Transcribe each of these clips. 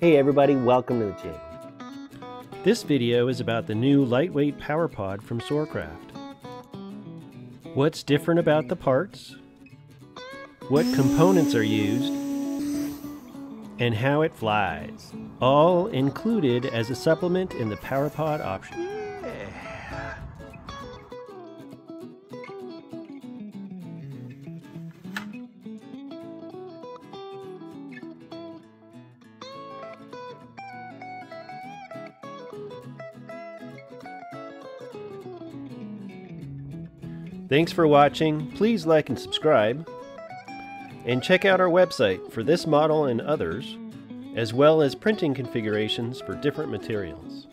Hey everybody, welcome to the channel. This video is about the new lightweight power pod from SoarKraft. What's different about the parts, what components are used, and how it flies. All included as a supplement in the PowerPod option. Thanks for watching. Please like and subscribe. And check out our website for this model and others, as well as printing configurations for different materials.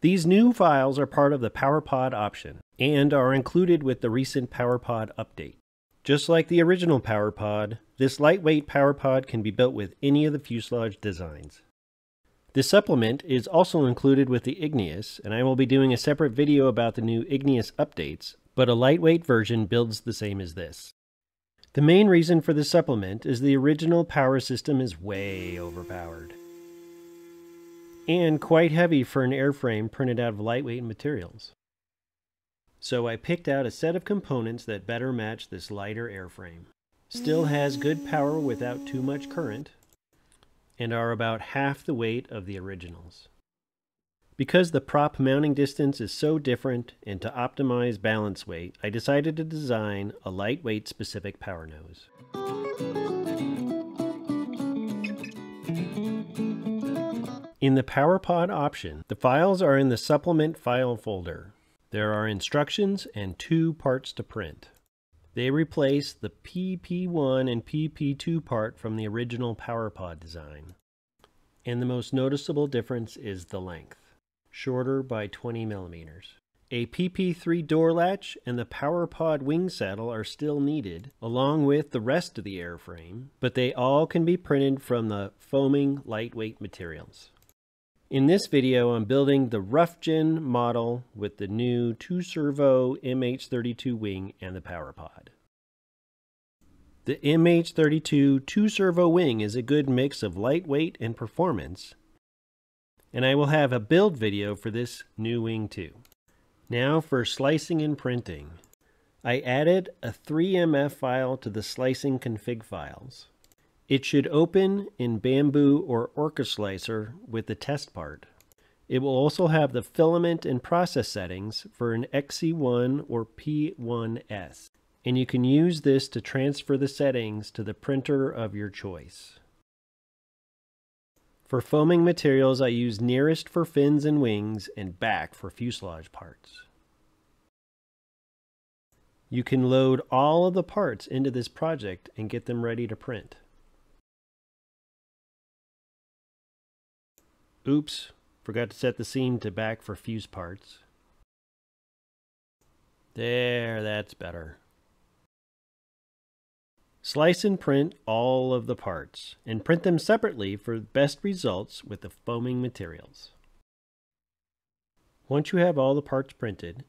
These new files are part of the PowerPod option and are included with the recent PowerPod update. Just like the original PowerPod, this lightweight PowerPod can be built with any of the fuselage designs. This supplement is also included with the Igneous, and I will be doing a separate video about the new Igneous updates, but a lightweight version builds the same as this. The main reason for the supplement is the original power system is way overpowered. And quite heavy for an airframe printed out of lightweight materials. So I picked out a set of components that better match this lighter airframe. Still has good power without too much current, and are about half the weight of the originals. Because the prop mounting distance is so different and to optimize balance weight, I decided to design a lightweight specific power nose. In the PowerPod option, the files are in the supplement file folder. There are instructions and two parts to print. They replace the PP1 and PP2 part from the original PowerPod design. And the most noticeable difference is the length, shorter by 20 millimeters. A PP3 door latch and the PowerPod wing saddle are still needed, along with the rest of the airframe, but they all can be printed from the foaming lightweight materials. In this video, I'm building the RoughGen model with the new 2-servo MH32 wing and the PowerPod. The MH32 2-servo wing is a good mix of lightweight and performance, and I will have a build video for this new wing too. Now for slicing and printing. I added a 3MF file to the slicing config files. It should open in Bambu or Orca Slicer with the test part. It will also have the filament and process settings for an XC1 or P1S, and you can use this to transfer the settings to the printer of your choice. For foaming materials, I use Nearest for fins and wings and back for fuselage parts. You can load all of the parts into this project and get them ready to print. Oops, forgot to set the seam to back for fuse parts. There, that's better. Slice and print all of the parts, and print them separately for best results with the foaming materials. Once you have all the parts printed,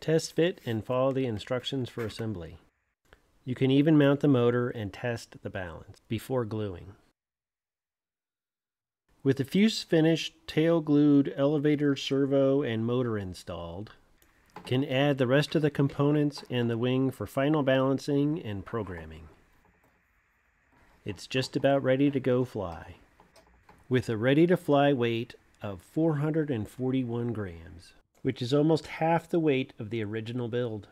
test fit and follow the instructions for assembly. You can even mount the motor and test the balance before gluing. With the fuse finished, tail glued elevator servo and motor installed, can add the rest of the components and the wing for final balancing and programming. It's just about ready to go fly. With a ready to fly weight of 441 grams, which is almost half the weight of the original build.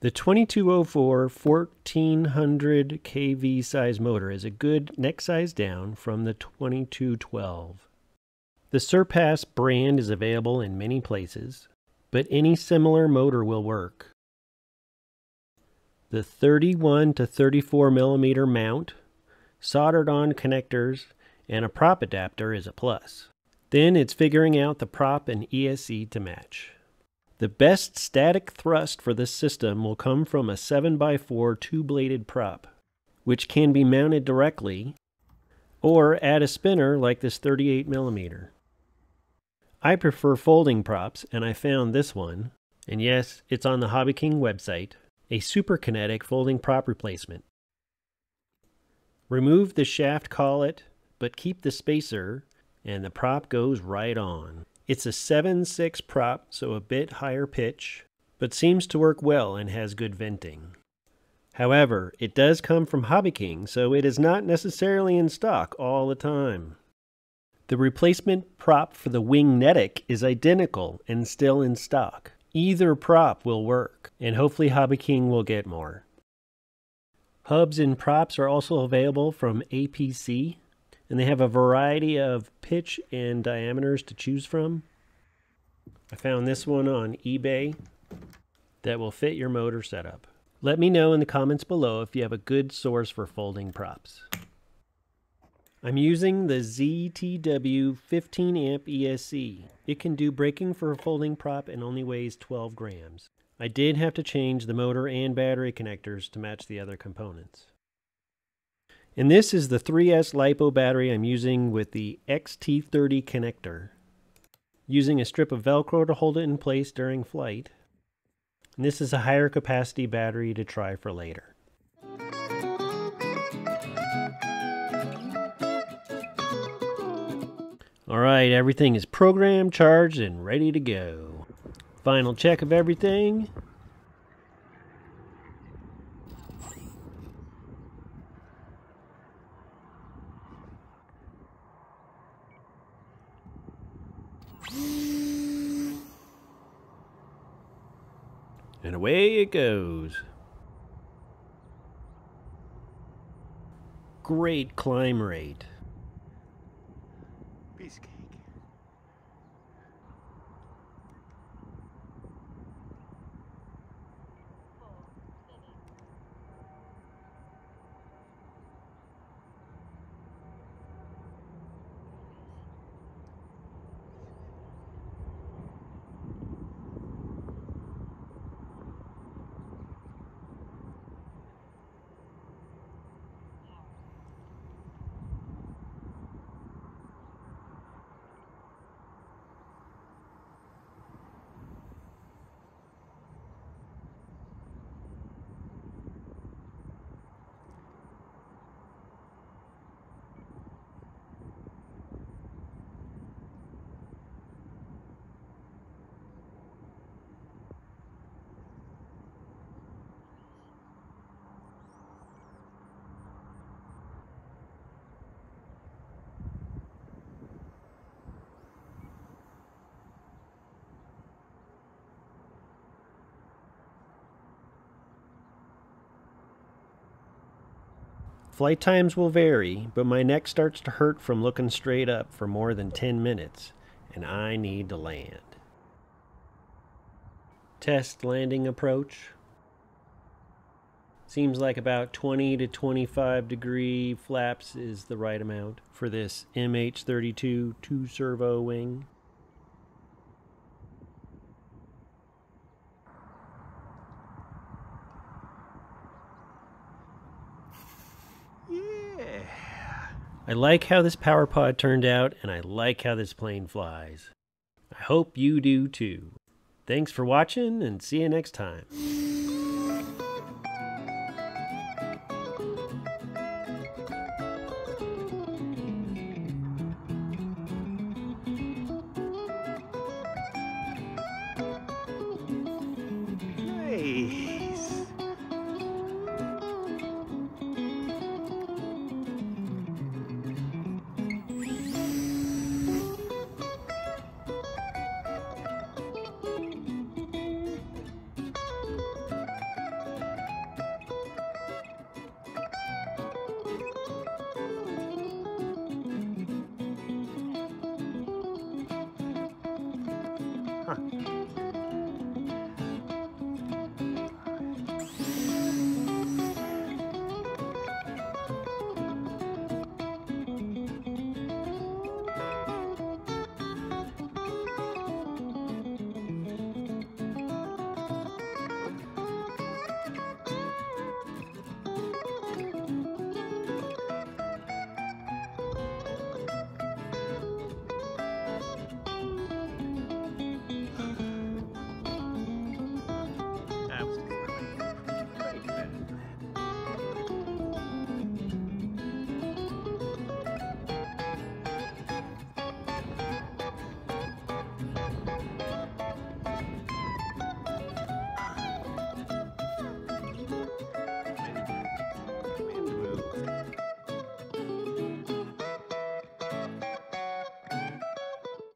The 2204 1400 kV size motor is a good neck size down from the 2212. The Surpass brand is available in many places, but any similar motor will work. The 31 to 34 millimeter mount, soldered on connectors, and a prop adapter is a plus. Then it's figuring out the prop and ESC to match. The best static thrust for this system will come from a 7x4 two-bladed prop, which can be mounted directly, or add a spinner like this 38mm. I prefer folding props, and I found this one. And yes, it's on the Hobby King website, a Super Kinetic folding prop replacement. Remove the shaft collet, but keep the spacer, and the prop goes right on. It's a 7-6 prop, so a bit higher pitch, but seems to work well and has good venting. However, it does come from Hobby King, so it is not necessarily in stock all the time. The replacement prop for the Wingnetic is identical and still in stock. Either prop will work, and hopefully Hobby King will get more. Hubs and props are also available from APC, and they have a variety of pitch and diameters to choose from. I found this one on eBay that will fit your motor setup. Let me know in the comments below if you have a good source for folding props. I'm using the ZTW 15 amp ESC. It can do braking for a folding prop and only weighs 12 grams. I did have to change the motor and battery connectors to match the other components. And this is the 3S LiPo battery I'm using with the XT30 connector. Using a strip of Velcro to hold it in place during flight. And this is a higher capacity battery to try for later. Alright, everything is programmed, charged, and ready to go. Final check of everything. Away it goes. Great climb rate. Flight times will vary, but my neck starts to hurt from looking straight up for more than 10 minutes, and I need to land. Test landing approach. Seems like about 20 to 25 degree flaps is the right amount for this MH32 two servo wing. I like how this power pod turned out, and I like how this plane flies. I hope you do too. Thanks for watching, and see you next time.